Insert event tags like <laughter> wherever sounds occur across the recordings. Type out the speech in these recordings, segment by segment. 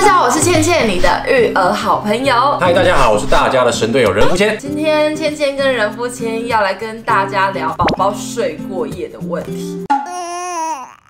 大家好，我是倩倩，你的育儿好朋友。嗨，大家好，我是大家的神队友任夫谦。今天倩倩跟任夫谦要来跟大家聊宝宝睡过夜的问题。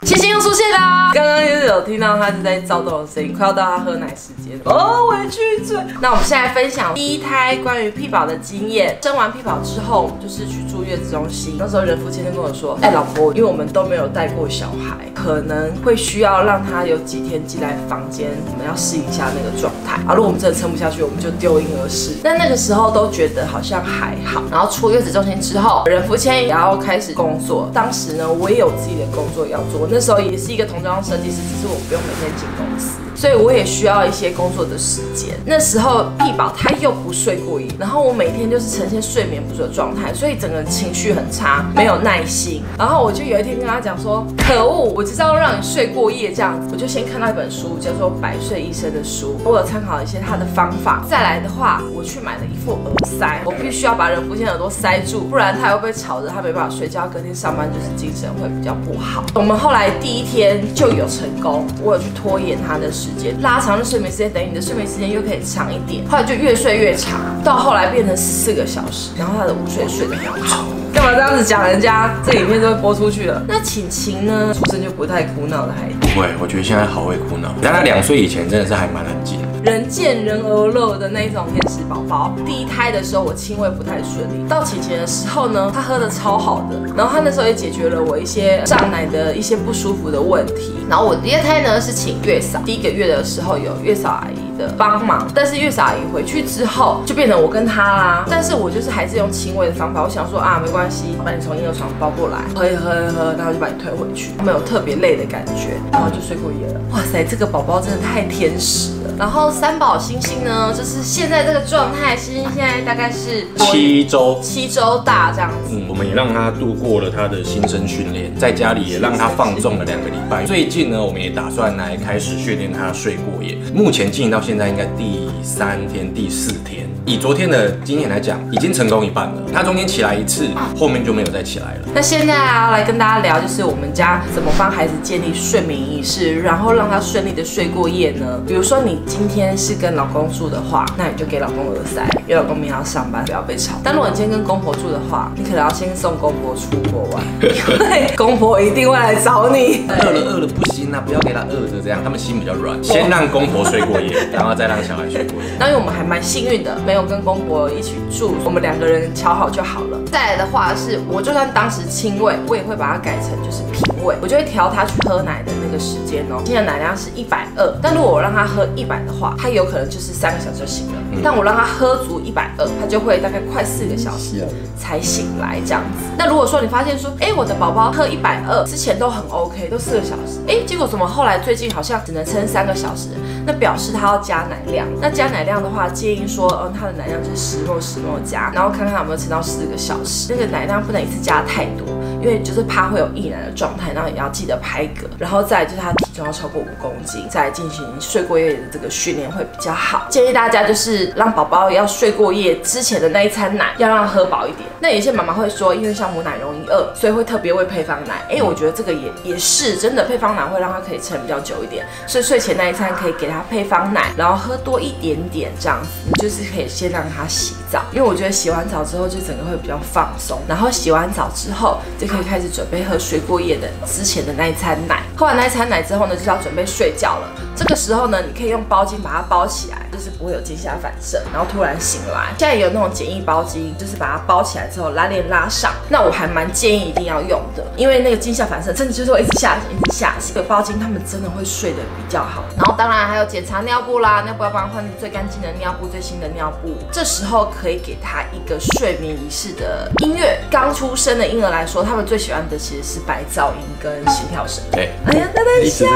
星星又出现啦！刚刚就是有听到他是在躁动的声音，快要到他喝奶时间了。哦，委屈嘴。那我们现在分享第一胎关于屁宝的经验。生完屁宝之后，我们就是去住月子中心。那时候人福谦就跟我说：“哎，老婆，因为我们都没有带过小孩，可能会需要让他有几天进来房间，我们要适应一下那个状态。啊，如果我们真的撑不下去，我们就丢婴儿室。但那个时候都觉得好像还好。然后出月子中心之后，任福谦也要开始工作。当时呢，我也有自己的工作要做。那时候也是一个童装设计师，只是我不用每天进公司。所以我也需要一些工作的时间。那时候屁宝他又不睡过夜，然后我每天就是呈现睡眠不足的状态，所以整个情绪很差，没有耐心。然后我就有一天跟他讲说：“可恶，我就是要让你睡过夜这样子。”我就先看到一本书，叫做《百岁医生的书》，我有参考一些他的方法。再来的话，我去买了一副耳塞，我必须要把人福建耳朵塞住，不然他会被吵着，他没办法睡觉，隔天上班就是精神会比较不好。我们后来第一天就有成功，我有去拖延他的时。拉长的睡眠时间，等于你的睡眠时间又可以长一点，后来就越睡越长，到后来变成十四个小时，然后他的午睡睡得很好。干嘛这样子讲人家？这影片都会播出去了。那晴晴呢？出生就不太哭闹的孩子。不会，我觉得现在好会哭闹。但他两岁以前真的是还蛮冷静。人见人而乐的那种天使宝宝。第一胎的时候我亲喂不太顺利，到请前的时候呢，他喝的超好的，然后他那时候也解决了我一些胀奶的一些不舒服的问题。然后我第二胎呢是请月嫂，第一个月的时候有月嫂阿姨。的帮忙，但是月嫂阿姨回去之后，就变成我跟他啦。但是我就是还是用轻微的方法，我想说啊，没关系，把你从婴儿床抱过来，喝一喝一喝，然后就把你推回去，没有特别累的感觉，然后就睡过夜了。哇塞，这个宝宝真的太天使了。然后三宝星星呢，就是现在这个状态，星星现在大概是七周，七周大这样子。嗯，我们也让他度过了他的新生训练，在家里也让他放纵了两个礼拜。最近呢，我们也打算来开始训练他睡过夜。目前进行到现现在应该第三天、第四天。以昨天的经验来讲，已经成功一半了。他中间起来一次，后面就没有再起来了。那现在啊，来跟大家聊，就是我们家怎么帮孩子建立睡眠意识，然后让他顺利的睡过夜呢？比如说你今天是跟老公住的话，那你就给老公耳塞，因为老公明天要上班，不要被吵。但如果你今天跟公婆住的话，你可能要先送公婆出国玩，<laughs> 因为公婆一定会来找你。饿了饿了不行啊，不要给他饿着，这样他们心比较软。先让公婆睡过夜，<laughs> 然后再让小孩睡过夜。那因为我们还蛮幸运的。没有跟公婆一起住，我们两个人调好就好了。再来的话是，我就算当时亲喂，我也会把它改成就是平喂，我就会调他去喝奶的那个时间哦。现在奶量是一百二，但如果我让他喝一百的话，他有可能就是三个小时就醒了。但我让他喝足一百二，他就会大概快四个小时才醒来这样子。那如果说你发现说，哎，我的宝宝喝一百二之前都很 OK，都四个小时，哎，结果怎么后来最近好像只能撑三个小时？那表示他要加奶量。那加奶量的话，建议说，嗯。它的奶量就是十诺十诺加，然后看看有没有撑到四个小时。那个奶量不能一次加太多，因为就是怕会有溢奶的状态，然后也要记得拍嗝。然后再就是它体重要超过五公斤，再进行睡过夜的这个训练会比较好。建议大家就是让宝宝要睡过夜之前的那一餐奶要让喝饱一点。那有些妈妈会说，因为像母奶容饿，所以会特别喂配方奶。哎，我觉得这个也也是真的，配方奶会让他可以撑比较久一点。所以睡前那一餐可以给他配方奶，然后喝多一点点这样子，你就是可以。先让他洗澡，因为我觉得洗完澡之后就整个会比较放松。然后洗完澡之后就可以开始准备喝水过夜的之前的那一餐奶。喝完那一餐奶之后呢，就要准备睡觉了。这个时候呢，你可以用包巾把它包起来，就是不会有惊吓反射，然后突然醒来。现在有那种简易包巾，就是把它包起来之后拉链拉上。那我还蛮建议一定要用的，因为那个惊吓反射真的就是会一直吓醒，一直吓醒。有包巾，他们真的会睡得比较好。然后当然还有检查尿布啦，尿布要帮他换最干净的尿布，最新的尿布。这时候可以给他一个睡眠仪式的音乐。刚出生的婴儿来说，他们最喜欢的其实是白噪音跟心跳声。对，哎呀，他在笑，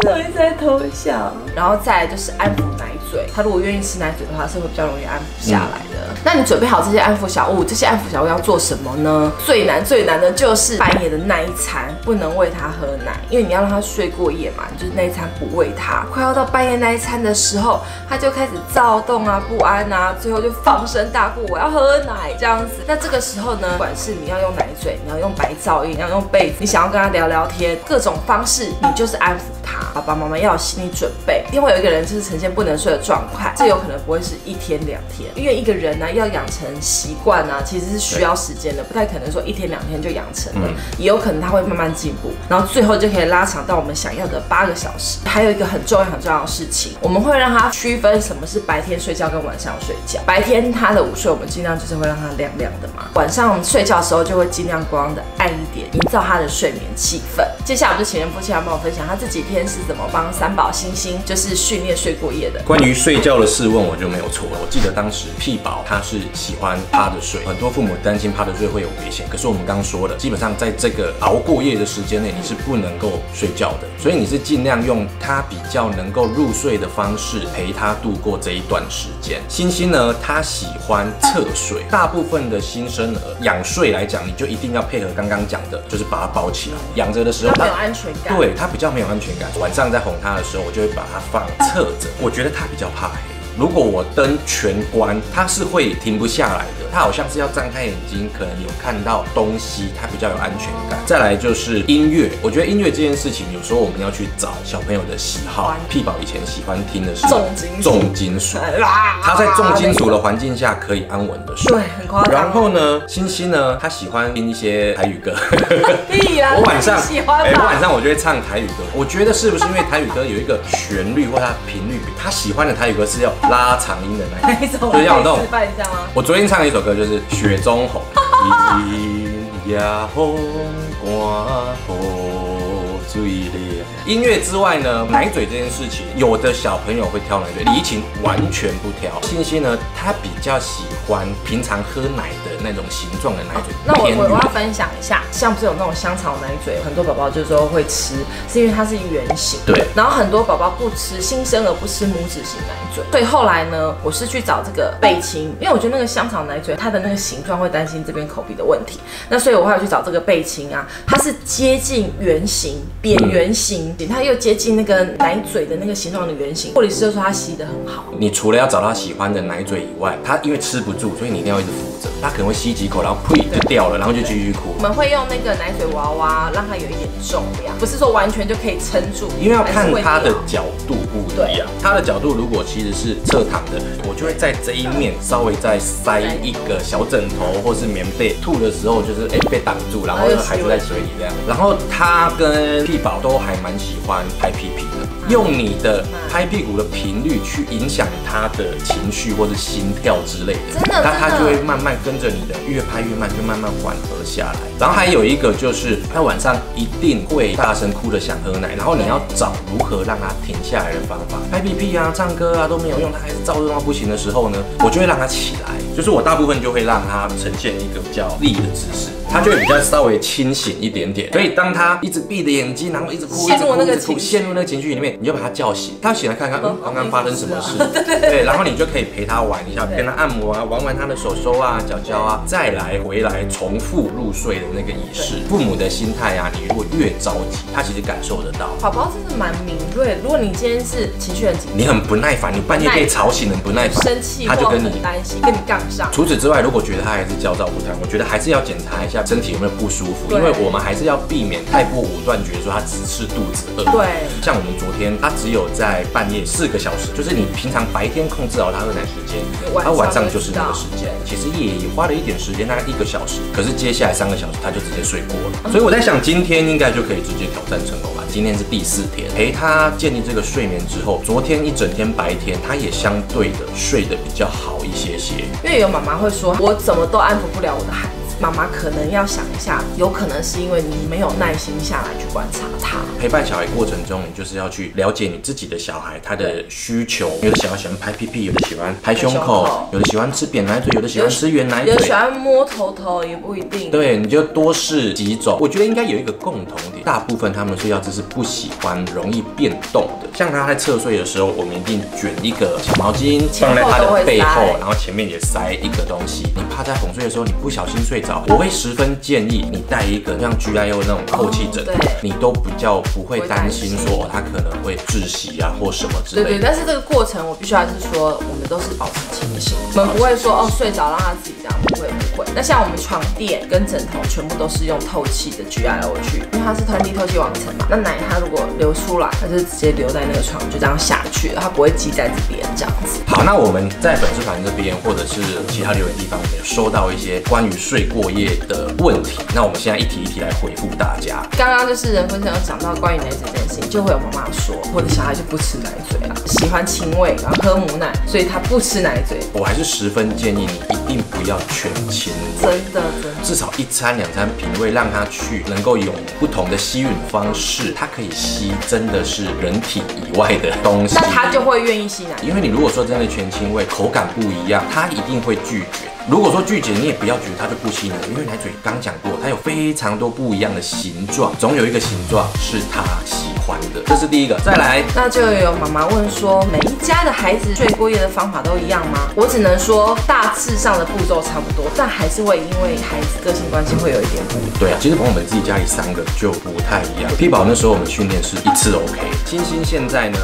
他一直在偷笑。然后再来就是安抚奶嘴，他如果愿意吃奶嘴的话，是会比较容易安抚下来的。那你准备好这些安抚小物，这些安抚小物要做什么呢？最难最难的就是半夜的那一餐，不能喂他喝奶，因为你要让他睡过夜嘛，就是那一餐不喂他，快要到半夜那一餐的时候，他就开始躁动啊、不安啊，最后就放声大哭，我要喝奶这样子。那这个时候呢，不管是你要用奶嘴，你要用白噪音，你要用被子，你想要跟他聊聊天，各种方式，你就是安抚他。爸爸妈妈要有心理准备，因为有一个人就是呈现不能睡的状态，这有可能不会是一天两天，因为一个人呢要养成习惯呢，其实是需要时间的，不太可能说一天两天就养成了，也有可能他会慢慢进步，然后最后就可以拉长到我们想要的八个小时。还有一个很重要很重要的事情，我们会让他区分什么是白天睡觉跟晚上睡觉。白天他的午睡我们尽量就是会让他亮亮的嘛，晚上睡觉的时候就会尽量光的暗一点，营造他的睡眠气氛。接下来我就请人夫妻来帮我分享他这几天是怎么帮三宝星星就是训练睡过夜的。关于睡觉的事问我就没有错了。我记得当时屁宝他是喜欢趴着睡，很多父母担心趴着睡会有危险。可是我们刚刚说的，基本上在这个熬过夜的时间内，你是不能够睡觉的，所以你是尽量用他比较能够入睡的方式陪他度过这一段时间。星星呢，他喜欢侧睡，大部分的新生儿仰睡来讲，你就一定要配合刚刚讲的，就是把它包起来，养着的时候它没有安全感。对它比较没有安全感。晚上在哄它的时候，我就会把它放侧着，我觉得它比较怕黑。如果我灯全关，它是会停不下来的。它好像是要张开眼睛，可能有看到东西，它比较有安全感。再来就是音乐，我觉得音乐这件事情，有时候我们要去找小朋友的喜好。屁宝以前喜欢听的是重金属重金属，他 <laughs> 在重金属的环境下可以安稳的睡。对，很夸张。然后呢，星星呢，他喜欢听一些台语歌。<laughs> 屁呀！<laughs> 我晚上喜欢，哎，我晚上我就会唱台语歌。我觉得是不是因为台语歌有一个旋律或它频率，他喜欢的台语歌是要。拉长音的那一种，就要那种示范一下吗？我昨天唱的一首歌就是《雪中红》，<laughs> 夜风刮水咧。音乐之外呢，奶嘴这件事情，有的小朋友会挑奶嘴，李怡晴完全不挑。欣欣呢，她比较喜欢平常喝奶的那种形状的奶嘴。那我我我要分享一下，像不是有那种香草奶嘴，很多宝宝就说会吃，是因为它是圆形。对。然后很多宝宝不吃，新生儿不吃拇指型奶嘴。所以后来呢，我是去找这个贝亲，因为我觉得那个香草奶嘴它的那个形状会担心这边口鼻的问题。那所以我还要去找这个贝亲啊，它是接近圆形。扁圆形，它又接近那个奶嘴的那个形状的圆形。护理师就说它吸得很好。你除了要找到喜欢的奶嘴以外，他因为吃不住，所以你一定要一直扶着。他可能会吸几口，然后呸就掉了，然后就继续哭。我们会用那个奶嘴娃娃，让它有一点重量，不是说完全就可以撑住。因为要看它的角度不一样。它的角度如果其实是侧躺的，我就会在这一面稍微再塞一个小枕头或是棉被，吐的时候就是哎被挡住，然后孩子在水里这样。然后他跟屁宝都还蛮喜欢拍屁屁的，用你的拍屁股的频率去影响他的情绪或者心跳之类的，真的，那他就会慢慢跟着你的越拍越慢，就慢慢缓和下来。然后还有一个就是，他晚上一定会大声哭的想喝奶，然后你要找如何让他停下来的方法，拍屁屁啊、唱歌啊都没有用，他还是燥热到不行的时候呢，我就会让他起来，就是我大部分就会让他呈现一个比较立的姿势。他就会比较稍微清醒一点点，所以当他一直闭着眼睛，然后一直哭，陷入那个情陷入那个情绪里面，你就把他叫醒，他醒来看看，嗯，刚刚发生什么事，<laughs> 对，然后你就可以陪他玩一下，跟他按摩啊，玩玩他的手手啊、脚脚啊，再来回来重复入睡的那个仪式。父母的心态啊，你如果越着急，他其实感受得到。宝宝真的蛮敏锐，如果你今天是情绪很紧，你很不耐烦，你半夜被吵醒很，不耐烦，生气，他就跟你担心，跟你杠上。除此之外，如果觉得他还是焦躁不安，我觉得还是要检查一下。身体有没有不舒服？因为我们还是要避免太过武断，觉得说他只是肚子饿。对，像我们昨天，他只有在半夜四个小时，就是你平常白天控制好他喝奶时间，他晚上就是那个时间。其实也花了一点时间，大概一个小时。可是接下来三个小时他就直接睡过了。所以我在想，今天应该就可以直接挑战成功吧？今天是第四天，陪他建立这个睡眠之后，昨天一整天白天他也相对的睡得比较好一些些。因为有妈妈会说，我怎么都安抚不了我的孩子。妈妈可能要想一下，有可能是因为你没有耐心下来去观察他。陪伴小孩过程中，你就是要去了解你自己的小孩他的需求。有的小孩喜欢拍屁屁，有的喜欢拍胸口，有的喜欢吃扁奶嘴，有的喜欢吃圆奶嘴，有的喜欢摸头头，也不一定。对，你就多试几种。我觉得应该有一个共同点，大部分他们睡觉姿势不喜欢容易变动的。像他在侧睡的时候，我们一定卷一个小毛巾放在他的背后，然后前面也塞一个东西。你趴在哄睡的时候，你不小心睡着，我会十分建议你带一个像 G I O 那种透气枕，你都比较不会担心说它可能会窒息啊或什么之类。对对，但是这个过程我必须还是说，我们都是保持清醒，我们不会说哦睡着让他自己这样，不会不会。那像我们床垫跟枕头全部都是用透气的 G I O 去，因为它是通地透气网层嘛。那奶它如果流出来，它就直接留在那个床，就这样下去了，它不会积在这边这样子。好，那我们在粉丝团这边或者是其他留言地方，我们有收到一些关于睡过夜的问题，那我们现在一题一题来回复大家。刚刚就是人分享有讲到关于奶嘴这件事情，就会有妈妈说，我的小孩就不吃奶嘴啊，喜欢亲喂，然后喝母奶，所以他不吃奶嘴。我还是十分建议你一定不要全亲喂，真的真的，至少一餐两餐品味，让他去能够有不同的吸吮方式，他可以吸真的是人体以外的东西，那他就会愿意吸奶。因为你如果说真的全亲喂，口感不一样，他一定会拒绝。如果说拒绝，你也不要觉得他就不吸奶，因为奶嘴刚讲过，它有非常多不一样的形状，总有一个形状是他喜欢的，这是第一个。再来，那就有妈妈问说，每一家的孩子睡过夜的方法都一样吗？我只能说大致上的步骤差不多，但还是会因为孩子个性关系会有一点不一样。对啊，其实朋友们自己家里三个就不太一样。P 宝那时候我们训练是一次 OK，星星现在呢，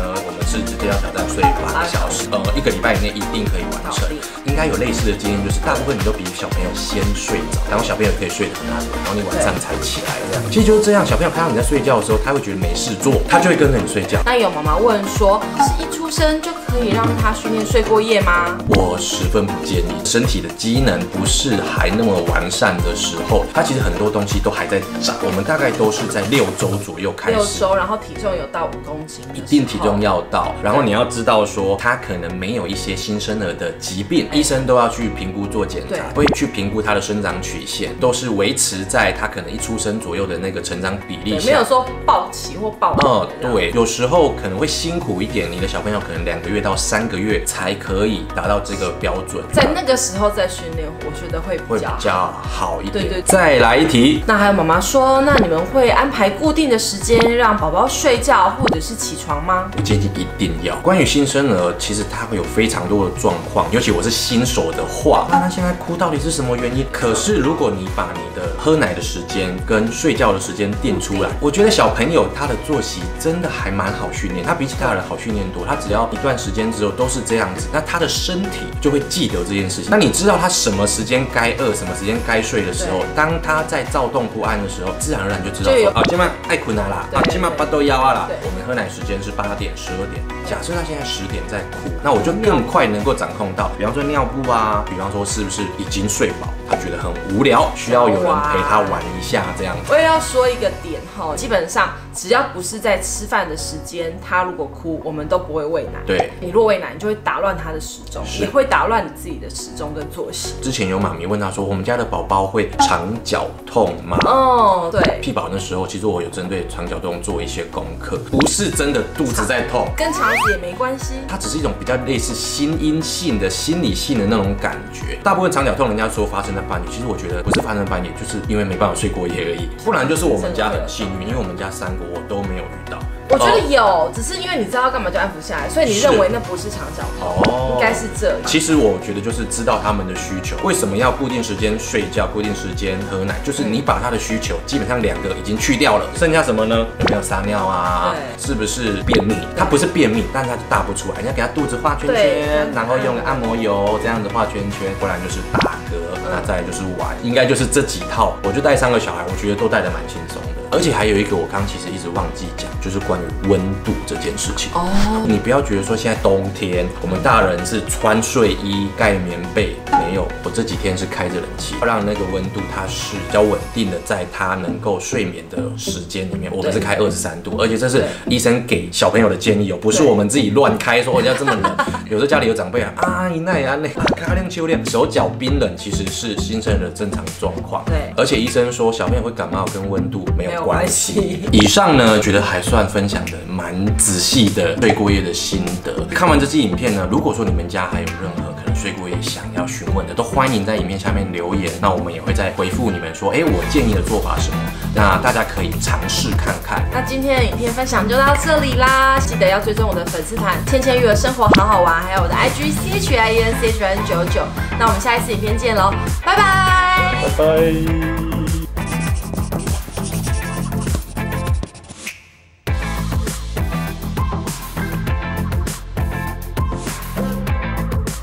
是直接要挑战睡八个小时，呃，一个礼拜以内一定可以完成。应该有类似的经验，就是大部分你都比小朋友先睡着，然后小朋友可以睡得很安稳，然后你晚上才起来这样。其实就是这样，小朋友看到你在睡觉的时候，他会觉得没事做，他就会跟着你睡觉。那有妈妈问说，是一出生就可以让他训练睡过夜吗？我十分不建议，身体的机能不是还那么完善的时候，他其实很多东西都还在长。我们大概都是在六周左右开始，六周，然后体重有到五公斤，一定体重要到，然后你要知道说他可能没有一些新生儿的疾病。医生都要去评估做检查，会去评估他的生长曲线，都是维持在他可能一出生左右的那个成长比例下，没有说暴起或暴。嗯，对，有时候可能会辛苦一点，你的小朋友可能两个月到三个月才可以达到这个标准，在那个时候再训练，我觉得会会比较好一点。对对，再来一题。那还有妈妈说，那你们会安排固定的时间让宝宝睡觉或者是起床吗？我建议一定要。关于新生儿，其实他会有非常多的状况，尤其我是。新手的话，那他现在哭到底是什么原因？可是如果你把你的喝奶的时间跟睡觉的时间定出来，我觉得小朋友他的作息真的还蛮好训练，他比起大人好训练多。他只要一段时间之后都是这样子，那他的身体就会记得这件事情。那你知道他什么时间该饿，什么时间该睡的时候，当他在躁动不安的时候，自然而然就知道说，啊，今晚爱困啊啦，啊，今晚八都腰啊啦。我们喝奶时间是八点、十二点。假设他现在十点在哭，那我就更快能够掌控到，比方说尿。布啊，比方说是不是已经睡饱？他觉得很无聊，需要有人陪他玩一下这样子。我也要说一个点哈，基本上只要不是在吃饭的时间，他如果哭，我们都不会喂奶。对，你若喂奶，你就会打乱他的时钟，也会打乱你自己的时钟跟作息。之前有妈咪问他说，我们家的宝宝会肠绞痛吗？哦，对，屁宝那时候，其实我有针对肠绞痛做一些功课，不是真的肚子在痛，跟肠子也没关系，它只是一种比较类似心因性的心理性的那种感觉。大部分肠绞痛，人家说发生在半夜，其实我觉得。不是发生在半夜，就是因为没办法睡过夜而已。不然就是我们家很幸运，因为我们家三个我都没有遇到。我觉得有，只是因为你知道要干嘛就安抚下来，所以你认为那不是肠绞痛，应该是这。其实我觉得就是知道他们的需求，为什么要固定时间睡觉，固定时间喝奶，就是你把他的需求基本上两个已经去掉了，剩下什么呢？有没有撒尿啊？是不是便秘？他不是便秘，但是他大不出来，你要给他肚子画圈圈，然后用按摩油这样子画圈圈，不然就是打嗝，那再就是玩，应该就是这几套。我就带三个小孩，我觉得都带的蛮轻松的。而且还有一个我刚刚其实一直忘记讲，就是关于温度这件事情。哦，你不要觉得说现在冬天我们大人是穿睡衣盖棉被，没有，我这几天是开着冷气，让那个温度它是比较稳定的，在他能够睡眠的时间里面，我们是开二十三度，而且这是医生给小朋友的建议哦，不是我们自己乱开说我要这么冷。有时候家里有长辈啊，啊你那啊那卡亮秋亮，手脚冰冷其实是新生儿的正常状况。对而且医生说小朋友会感冒跟温度没有关关系系。以上呢，觉得还算分享的蛮仔细的睡过夜的心得。看完这支影片呢，如果说你们家还有任何可能睡过夜想要询问的，都欢迎在影片下面留言，那我们也会再回复你们说，哎，我建议的做法是什么，那大家可以尝试看看。那今天的影片分享就到这里啦，记得要追踪我的粉丝团“芊芊育儿生活好好玩”，还有我的 IG C H I E N C H N 九九。那我们下一次影片见喽，拜拜。拜拜。